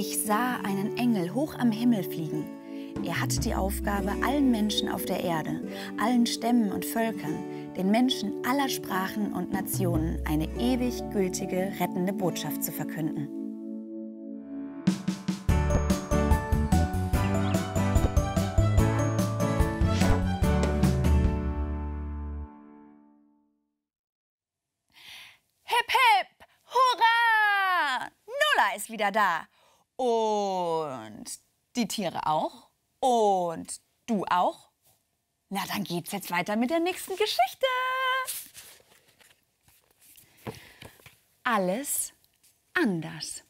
Ich sah einen Engel hoch am Himmel fliegen. Er hatte die Aufgabe, allen Menschen auf der Erde, allen Stämmen und Völkern, den Menschen aller Sprachen und Nationen eine ewig gültige, rettende Botschaft zu verkünden. Hip, hip, hurra! Nulla ist wieder da. Und die Tiere auch. Und du auch. Na, dann geht's jetzt weiter mit der nächsten Geschichte. Alles anders.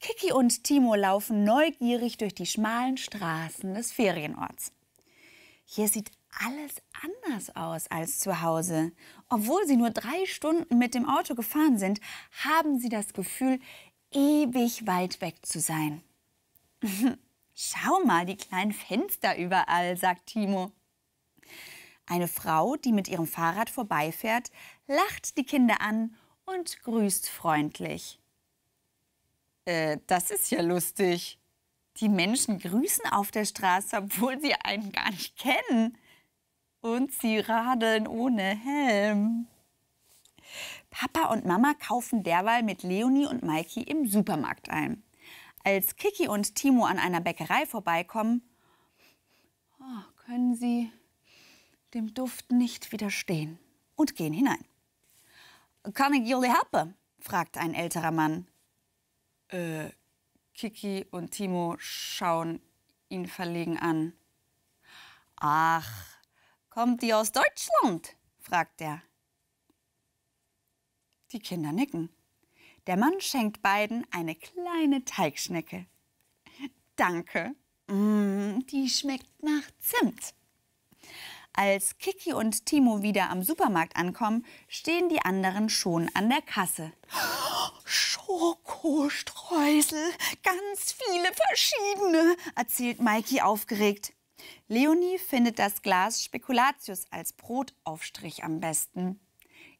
Kiki und Timo laufen neugierig durch die schmalen Straßen des Ferienorts. Hier sieht alles anders aus als zu Hause. Obwohl sie nur drei Stunden mit dem Auto gefahren sind, haben sie das Gefühl, ewig weit weg zu sein. Schau mal, die kleinen Fenster überall, sagt Timo. Eine Frau, die mit ihrem Fahrrad vorbeifährt, lacht die Kinder an und grüßt freundlich. Äh, das ist ja lustig. Die Menschen grüßen auf der Straße, obwohl sie einen gar nicht kennen. Und sie radeln ohne Helm. Papa und Mama kaufen derweil mit Leonie und Maiki im Supermarkt ein. Als Kiki und Timo an einer Bäckerei vorbeikommen, oh, können sie dem Duft nicht widerstehen und gehen hinein. Kann ich Ihnen helfen? fragt ein älterer Mann. Äh, Kiki und Timo schauen ihn verlegen an. Ach, kommt ihr aus Deutschland? fragt er. Die Kinder nicken. Der Mann schenkt beiden eine kleine Teigschnecke. Danke. Mm, die schmeckt nach Zimt. Als Kiki und Timo wieder am Supermarkt ankommen, stehen die anderen schon an der Kasse. Schokostreusel, ganz viele verschiedene, erzählt Maiki aufgeregt. Leonie findet das Glas Spekulatius als Brotaufstrich am besten.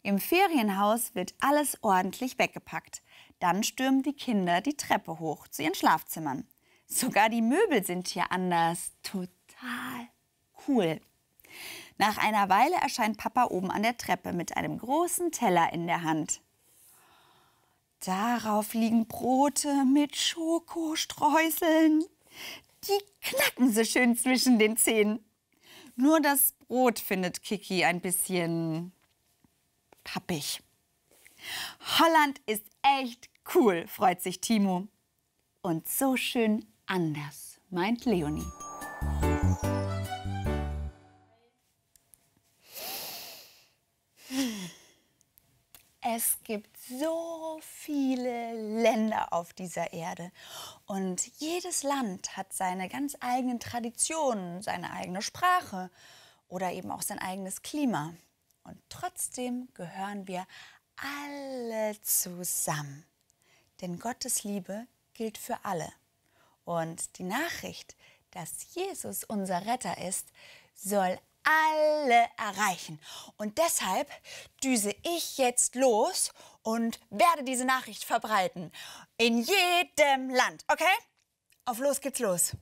Im Ferienhaus wird alles ordentlich weggepackt. Dann stürmen die Kinder die Treppe hoch zu ihren Schlafzimmern. Sogar die Möbel sind hier anders. Total cool. Nach einer Weile erscheint Papa oben an der Treppe mit einem großen Teller in der Hand. Darauf liegen Brote mit Schokostreuseln. Die knacken so schön zwischen den Zähnen. Nur das Brot findet Kiki ein bisschen pappig. Holland ist echt cool, freut sich Timo. Und so schön anders, meint Leonie. Es gibt so viele Länder auf dieser Erde und jedes Land hat seine ganz eigenen Traditionen, seine eigene Sprache oder eben auch sein eigenes Klima. Und trotzdem gehören wir alle zusammen. Denn Gottes Liebe gilt für alle. Und die Nachricht, dass Jesus unser Retter ist, soll alle erreichen. Und deshalb düse ich jetzt los und werde diese Nachricht verbreiten. In jedem Land. Okay? Auf los geht's los.